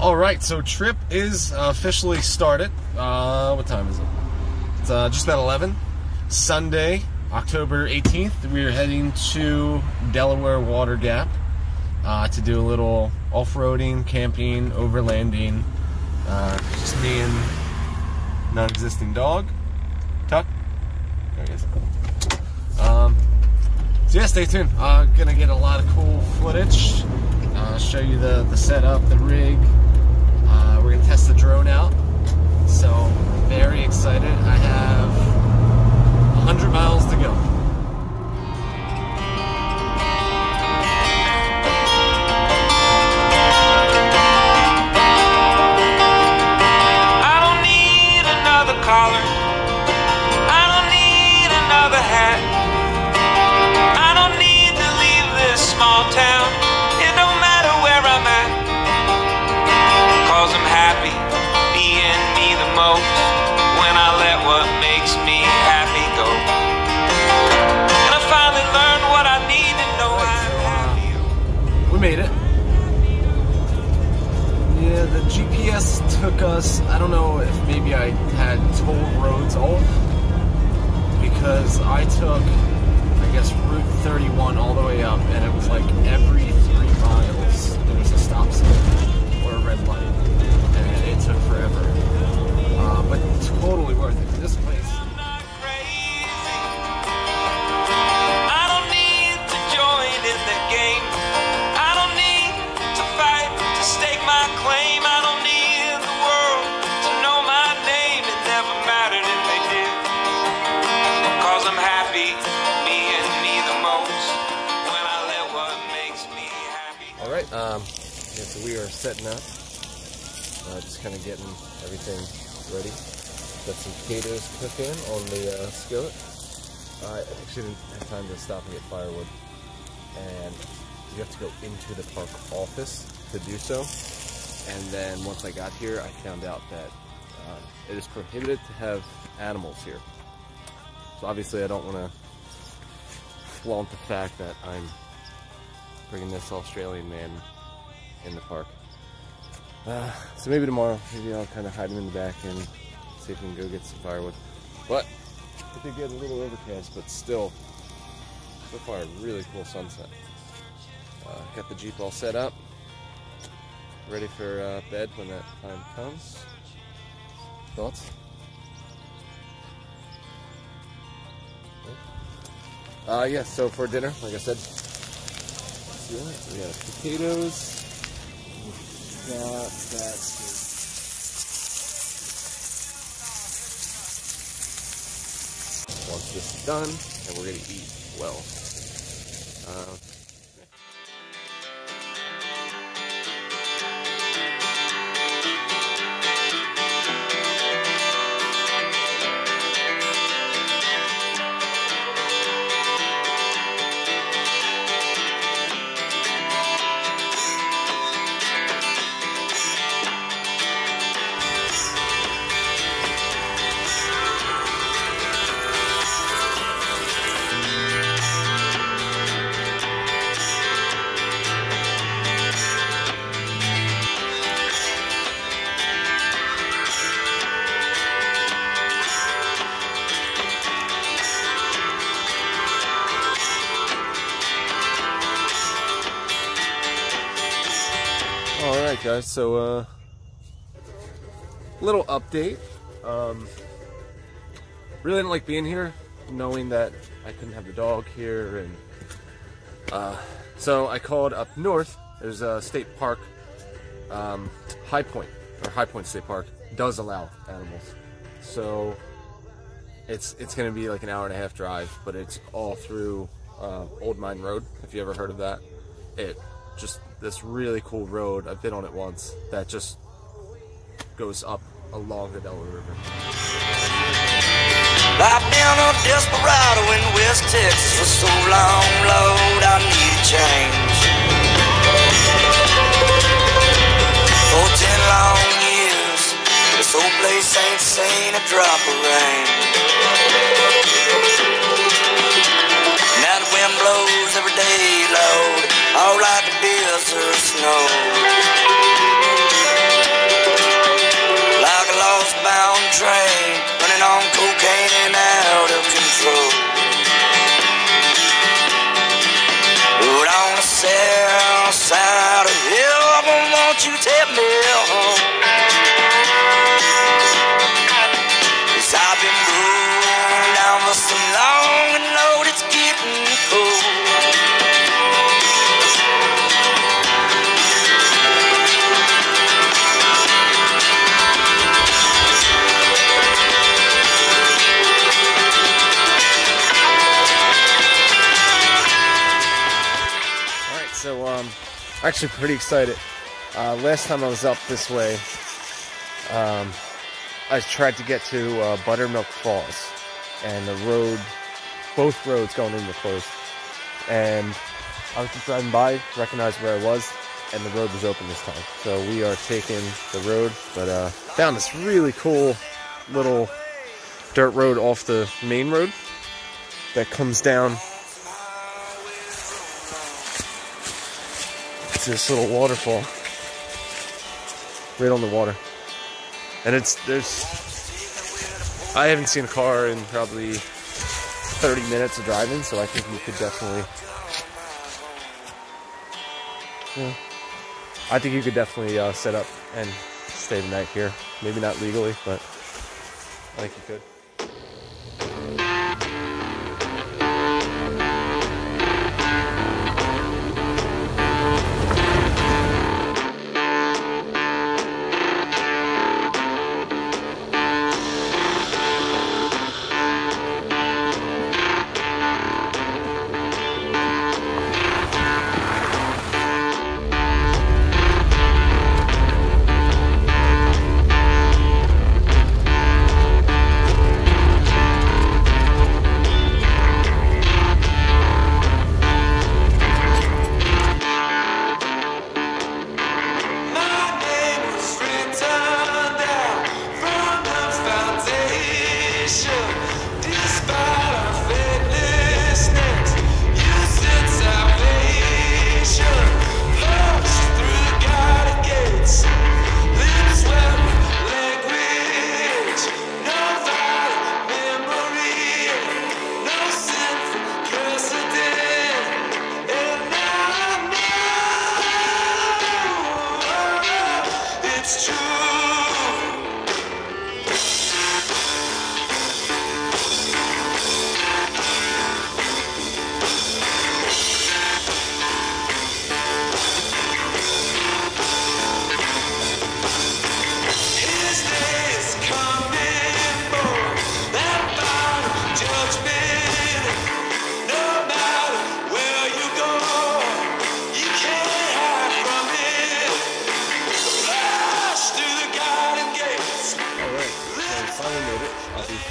All right, so trip is officially started. Uh, what time is it? It's uh, just about 11. Sunday, October 18th. We are heading to Delaware Water Gap uh, to do a little off-roading, camping, overlanding. Uh, just me and non-existing dog, Tuck. There he is. Um, so yeah, stay tuned. Uh, gonna get a lot of cool footage. Uh, show you the the setup, the rig. Uh, we're gonna test the drone out. So very I don't know if maybe I had toll roads off because I took, I guess, Route 31 all the way up, and it was like every three miles there was a stop sign or a red light, and it took forever. Uh, but totally worth it. So we are setting up, uh, just kind of getting everything ready. Got some potatoes cooking on the uh, skillet. I actually didn't have time to stop and get firewood, and you have to go into the park office to do so. And then once I got here, I found out that uh, it is prohibited to have animals here. So obviously, I don't want to flaunt the fact that I'm bringing this Australian man in the park. Uh, so maybe tomorrow, maybe I'll kind of hide him in the back and see if we can go get some firewood. But it did get a little overcast, but still, so far a really cool sunset. Uh, got the Jeep all set up, ready for uh, bed when that time comes. Thoughts? Uh, yeah, so for dinner, like I said, we got potatoes. We've got that. Once this is done, and we're gonna eat well. Uh, guys. So, uh, little update. Um, really didn't like being here, knowing that I couldn't have the dog here, and uh, so I called up north. There's a state park, um, High Point or High Point State Park does allow animals. So it's it's gonna be like an hour and a half drive, but it's all through uh, Old Mine Road. If you ever heard of that, it just this really cool road. I've been on it once. That just goes up along the Delaware River. I've been a desperado in West Texas for so long, won't you take me home? Cause I've been moving down for so long and Lord, it's getting cold. So um, actually pretty excited. Uh, last time I was up this way, um, I tried to get to uh, Buttermilk Falls, and the road, both roads going in were closed. And I was just driving by, recognized where I was, and the road was open this time. So we are taking the road, but uh, found this really cool little dirt road off the main road that comes down to this little waterfall right on the water. And it's there's i haven't seen a car in probably 30 minutes of driving so i think you could definitely yeah, i think you could definitely uh, set up and stay the night here. Maybe not legally but i think you could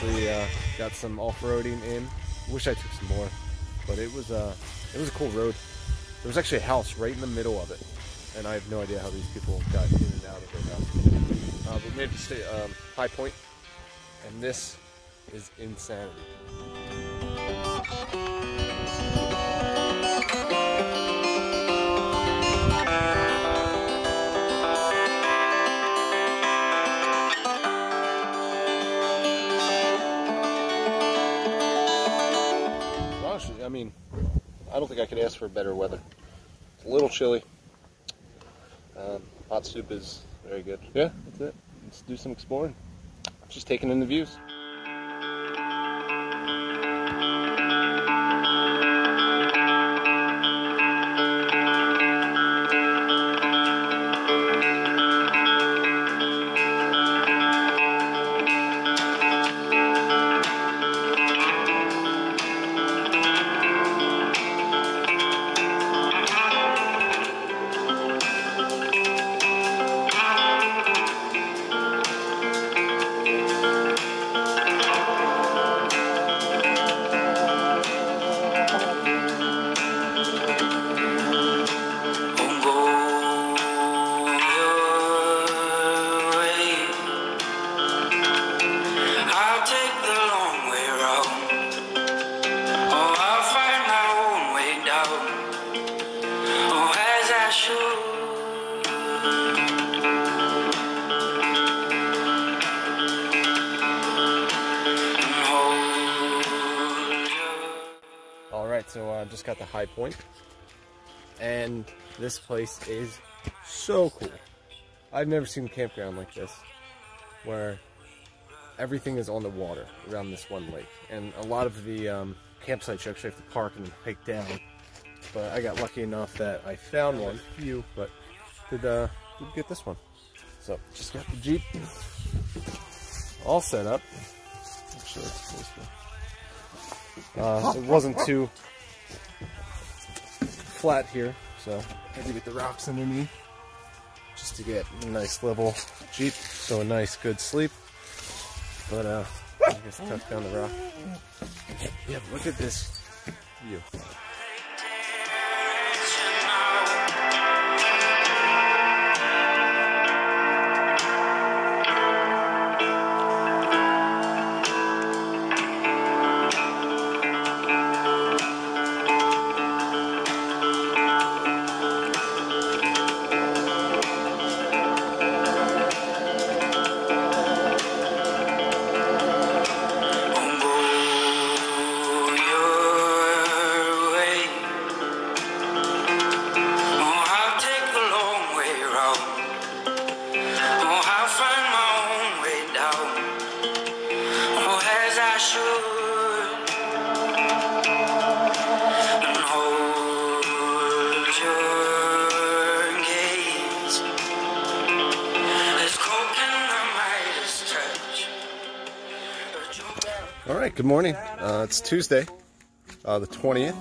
Obviously, uh, got some off-roading in. Wish I took some more, but it was uh, it was a cool road. There was actually a house right in the middle of it, and I have no idea how these people got in and out of their house. Uh, but we made it to um, High Point, and this is insanity. Don't think I could ask for better weather. It's a little chilly. Um, hot soup is very good. Yeah, that's it. Let's do some exploring. Just taking in the views. Got the High Point, and this place is so cool. I've never seen a campground like this, where everything is on the water around this one lake, and a lot of the um, campsites you actually have to park and hike down. But I got lucky enough that I found one, few, but did uh, did get this one. So just got the Jeep all set up. Uh, it wasn't too flat here, so I had to get the rocks underneath just to get a nice level Jeep, so a nice good sleep. But uh, I guess down the rock. Yeah, look at this view. Good morning. Uh, it's Tuesday, uh, the 20th.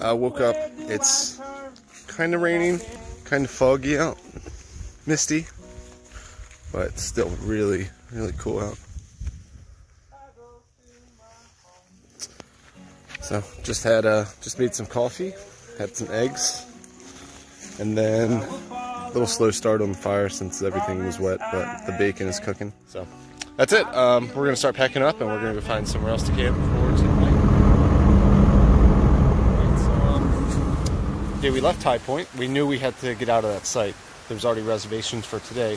I woke up, it's kind of raining, kind of foggy out, misty, but still really, really cool out. So just had, uh, just made some coffee, had some eggs, and then a little slow start on the fire since everything was wet, but the bacon is cooking. So that's it. Um, we're gonna start packing up, and we're gonna go find somewhere else to camp for tonight. Um, yeah, we left High Point. We knew we had to get out of that site. There's already reservations for today.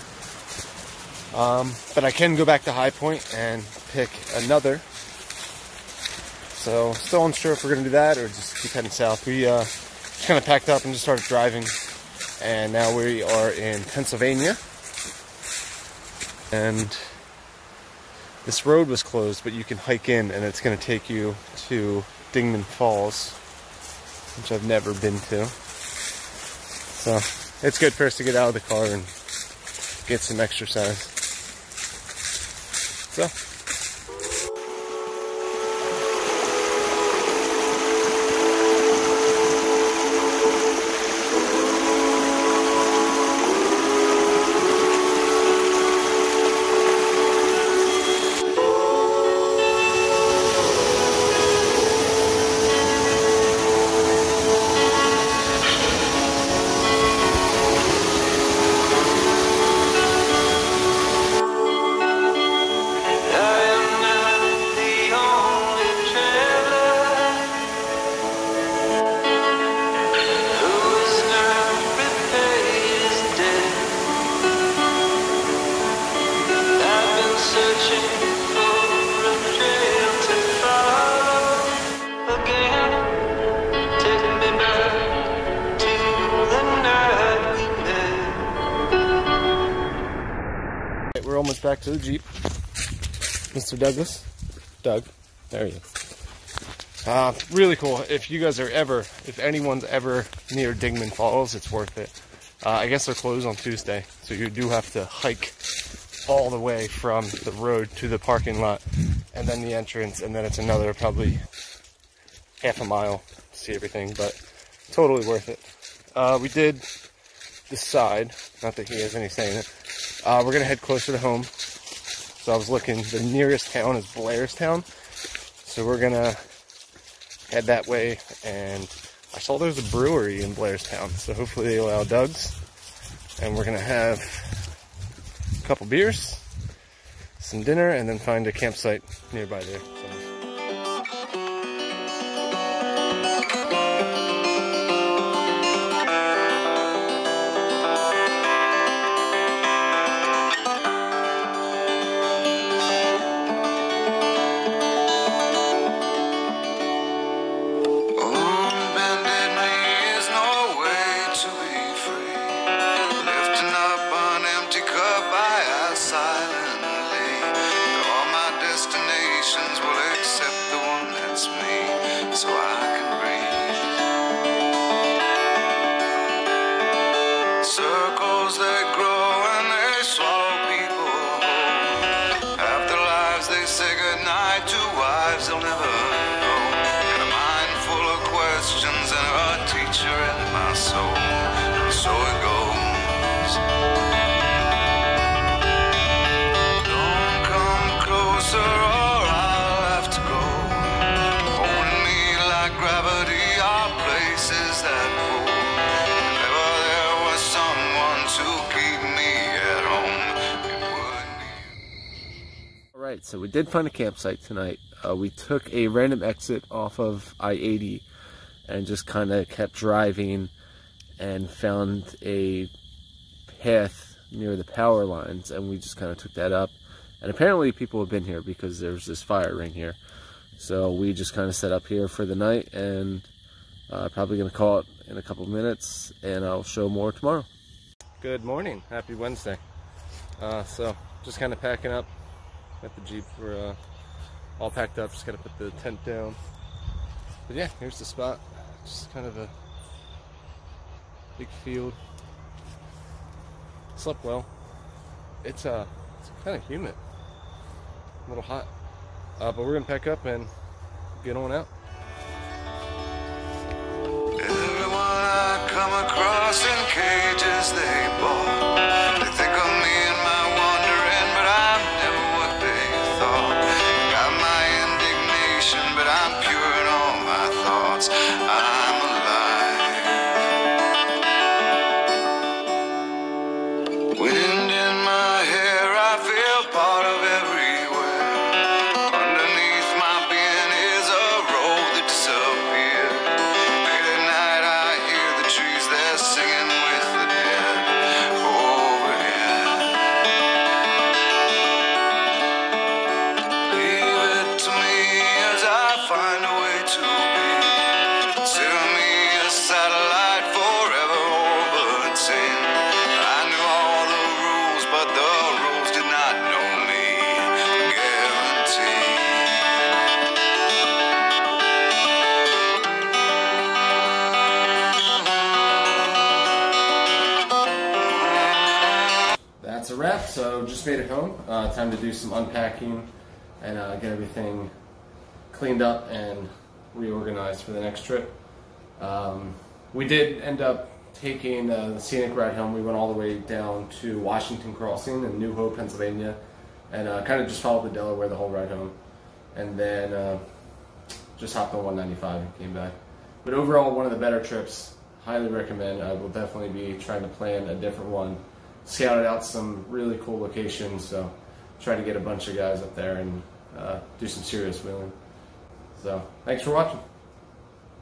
Um, but I can go back to High Point and pick another. So still unsure if we're gonna do that or just keep heading south. We uh, just kind of packed up and just started driving, and now we are in Pennsylvania. And this road was closed, but you can hike in, and it's going to take you to Dingman Falls, which I've never been to. So it's good for us to get out of the car and get some exercise. So. We're almost back to the Jeep. Mr. Douglas? Doug. There he is. Uh, really cool. If you guys are ever, if anyone's ever near Dingman Falls, it's worth it. Uh, I guess they're closed on Tuesday, so you do have to hike all the way from the road to the parking lot and then the entrance, and then it's another probably half a mile to see everything, but totally worth it. Uh, we did decide, not that he has any saying it, uh, we're gonna head closer to home. So I was looking, the nearest town is Blairstown. So we're gonna head that way and I saw there's a brewery in Blairstown. So hopefully they allow Doug's. And we're gonna have a couple beers, some dinner, and then find a campsite nearby there. So we did find a campsite tonight. Uh, we took a random exit off of I-80 and just kind of kept driving and found a path near the power lines and we just kind of took that up. And apparently people have been here because there's this fire ring here. So we just kind of set up here for the night and uh, probably going to call it in a couple minutes and I'll show more tomorrow. Good morning. Happy Wednesday. Uh, so just kind of packing up at the Jeep. We're uh, all packed up. Just got to put the tent down. But yeah, here's the spot. Just kind of a big field. Slept well. It's uh, it's kind of humid, a little hot. Uh, but we're gonna pack up and get on out. Everyone I come across in cages they Made it home. Uh, time to do some unpacking and uh, get everything cleaned up and reorganized for the next trip. Um, we did end up taking uh, the scenic ride home. We went all the way down to Washington Crossing in New Hope, Pennsylvania, and uh, kind of just followed the Delaware the whole ride home, and then uh, just hopped on 195 and came back. But overall, one of the better trips. Highly recommend. I will definitely be trying to plan a different one. Scouted out some really cool locations, so try to get a bunch of guys up there and uh, do some serious wheeling. So thanks for watching.